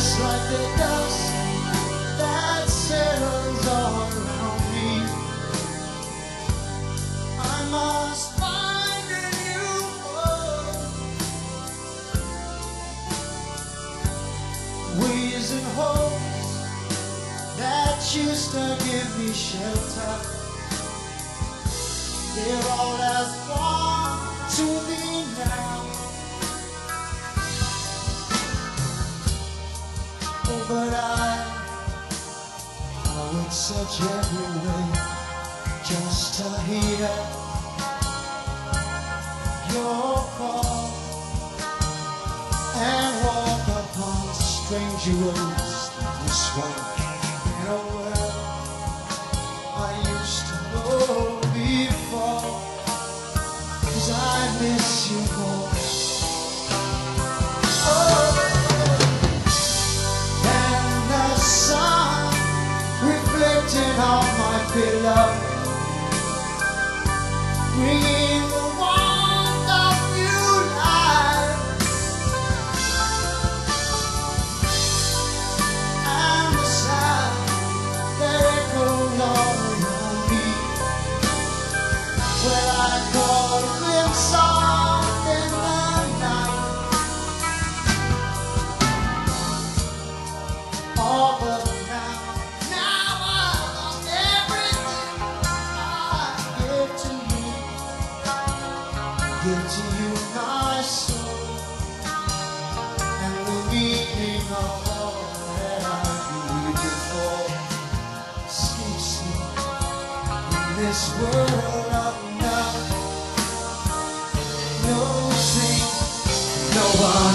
the dust that settles all around me. I must find a new. Ways and that used to give me shelter. They're all as but I, I would search everywhere just to hear your call and walk upon strange roads this one in a world I used to know before. Cause I miss you more. Pillow, bringing the Give to you my soul and the meaning of all that I need before. Sleep, sleep in this world of now. No sleep, no one.